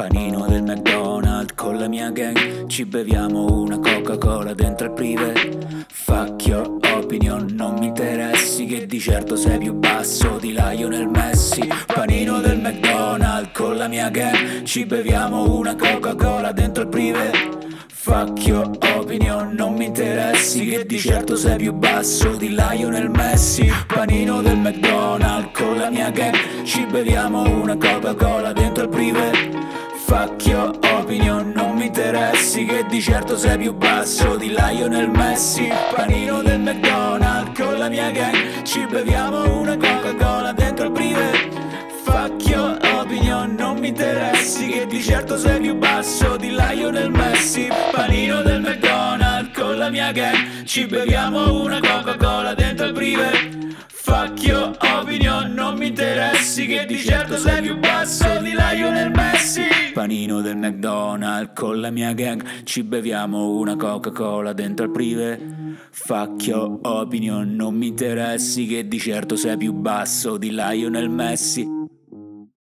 Panino del McDonald's con la mia gang. Ci beviamo una Coca-Cola dentro il privé. Fuck your opinion, non mi interessi Che di certo sei più basso di Lionel Messi. Panino del McDonald's con la mia gang. Ci beviamo una Coca-Cola dentro il privé. Fuck your opinion, non mi interessi Che di certo sei più basso di Lionel Messi. Panino del McDonald's con la mia gang. Ci beviamo una Coca-Cola dentro il privé interessi Che di certo sei più basso di Lionel Messi. Panino del McDonald's con la mia gang Ci beviamo una Coca-Cola dentro il privé. Fuck your opinion, non mi interessi Che di certo sei più basso di Lionel Messi. Panino del McDonald's con la mia gang Ci beviamo una Coca-Cola dentro il privé. Fuck your opinion, non mi interessi Che di certo sei più basso di Lionel Messi Panino del McDonald's con la mia gang Ci beviamo una Coca-Cola dentro al Fuck your opinion, non mi interessi Che di certo sei più basso di Lionel Messi